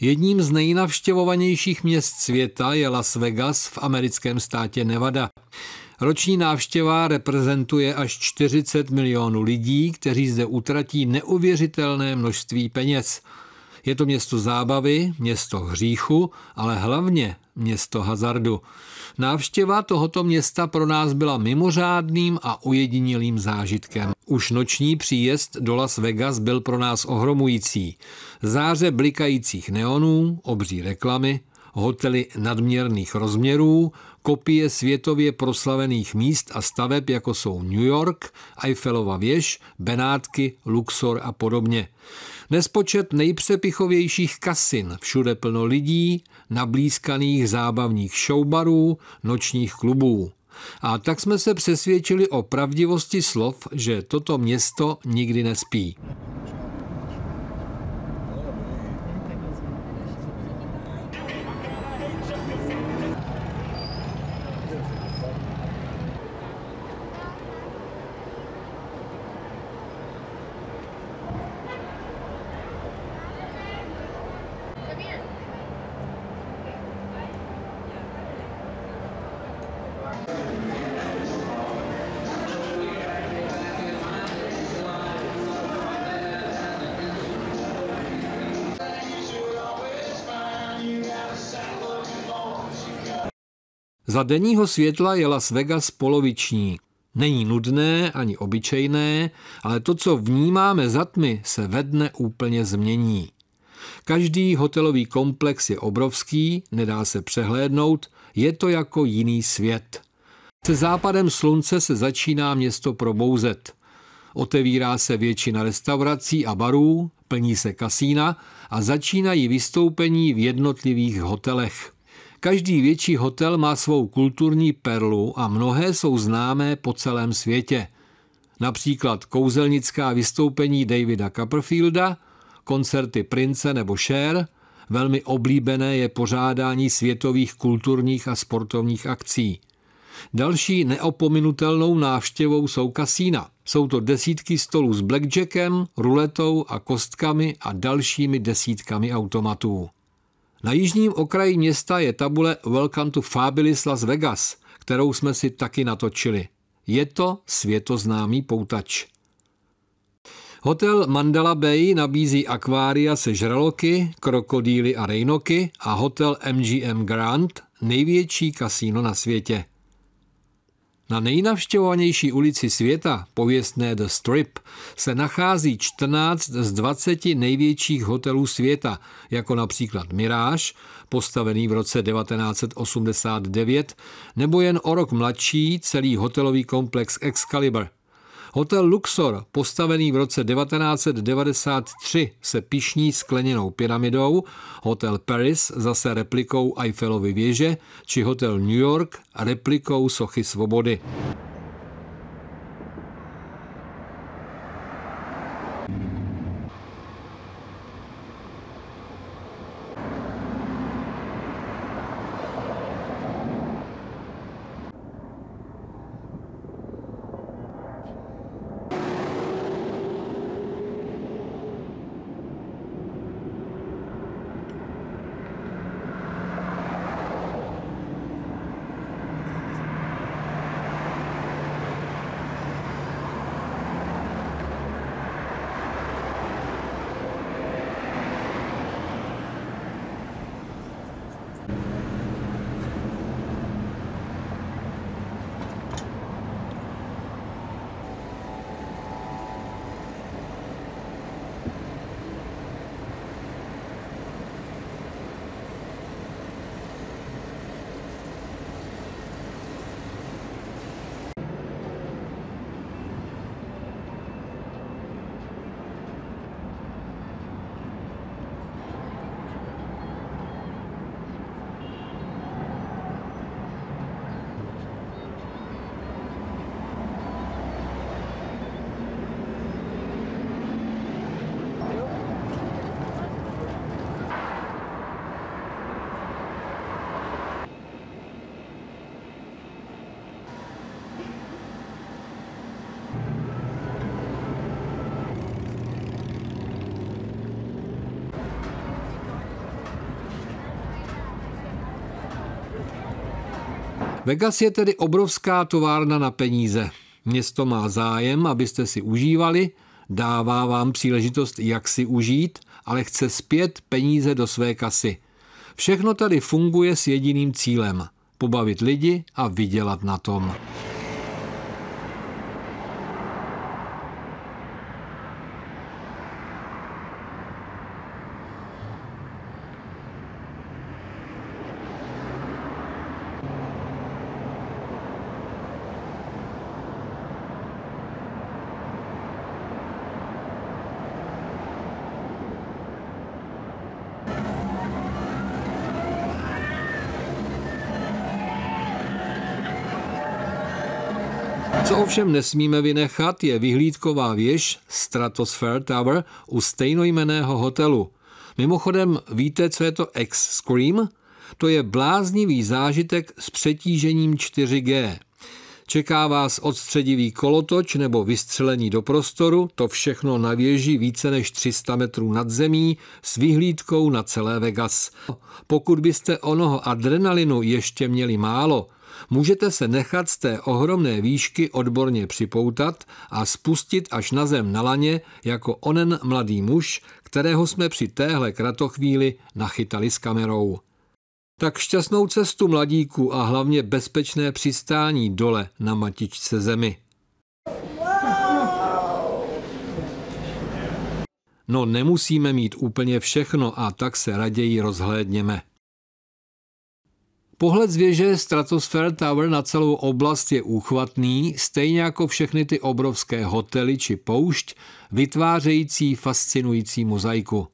Jedním z nejnavštěvovanějších měst světa je Las Vegas v americkém státě Nevada. Roční návštěva reprezentuje až 40 milionů lidí, kteří zde utratí neuvěřitelné množství peněz. Je to město zábavy, město hříchu, ale hlavně město hazardu. Návštěva tohoto města pro nás byla mimořádným a ujedinilým zážitkem. Už noční příjezd do Las Vegas byl pro nás ohromující. Záře blikajících neonů, obří reklamy, hotely nadměrných rozměrů, kopie světově proslavených míst a staveb, jako jsou New York, Eiffelova věž, Benátky, Luxor a podobně. Nespočet nejpřepichovějších kasin, všude plno lidí, nablízkaných zábavních showbarů, nočních klubů. A tak jsme se přesvědčili o pravdivosti slov, že toto město nikdy nespí. Za denního světla je Las Vegas poloviční. Není nudné ani obyčejné, ale to, co vnímáme za tmy, se ve dne úplně změní. Každý hotelový komplex je obrovský, nedá se přehlédnout, je to jako jiný svět. Se západem slunce se začíná město probouzet. Otevírá se většina restaurací a barů, plní se kasína a začínají vystoupení v jednotlivých hotelech. Každý větší hotel má svou kulturní perlu a mnohé jsou známé po celém světě. Například kouzelnická vystoupení Davida Copperfielda, koncerty Prince nebo Cher, velmi oblíbené je pořádání světových kulturních a sportovních akcí. Další neopominutelnou návštěvou jsou kasína. Jsou to desítky stolů s blackjackem, ruletou a kostkami a dalšími desítkami automatů. Na jižním okraji města je tabule Welcome to Fabulous Las Vegas, kterou jsme si taky natočili. Je to světoznámý poutač. Hotel Mandala Bay nabízí akvária se žraloky, krokodýly a rejnoky a hotel MGM Grand, největší kasíno na světě. Na nejnavštěvovanější ulici světa, pověstné The Strip, se nachází 14 z 20 největších hotelů světa, jako například Mirage, postavený v roce 1989, nebo jen o rok mladší celý hotelový komplex Excalibur – Hotel Luxor, postavený v roce 1993, se pišní skleněnou pyramidou, hotel Paris zase replikou Eiffelovy věže, či hotel New York replikou Sochy svobody. Vegas je tedy obrovská továrna na peníze. Město má zájem, abyste si užívali, dává vám příležitost, jak si užít, ale chce zpět peníze do své kasy. Všechno tady funguje s jediným cílem – pobavit lidi a vydělat na tom. Co ovšem nesmíme vynechat, je vyhlídková věž Stratosphere Tower u stejnojmeného hotelu. Mimochodem, víte, co je to X-Scream? To je bláznivý zážitek s přetížením 4G. Čeká vás odstředivý kolotoč nebo vystřelení do prostoru, to všechno na věži více než 300 metrů nad zemí s vyhlídkou na celé Vegas. Pokud byste onoho adrenalinu ještě měli málo, můžete se nechat z té ohromné výšky odborně připoutat a spustit až na zem na laně jako onen mladý muž, kterého jsme při téhle kratochvíli nachytali s kamerou. Tak šťastnou cestu mladíku a hlavně bezpečné přistání dole na matičce zemi. No nemusíme mít úplně všechno a tak se raději rozhlédněme. Pohled z věže Stratosphere Tower na celou oblast je úchvatný, stejně jako všechny ty obrovské hotely či poušť, vytvářející fascinující mozaiku.